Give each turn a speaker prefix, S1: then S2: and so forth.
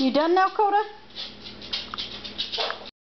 S1: You done now, Coda?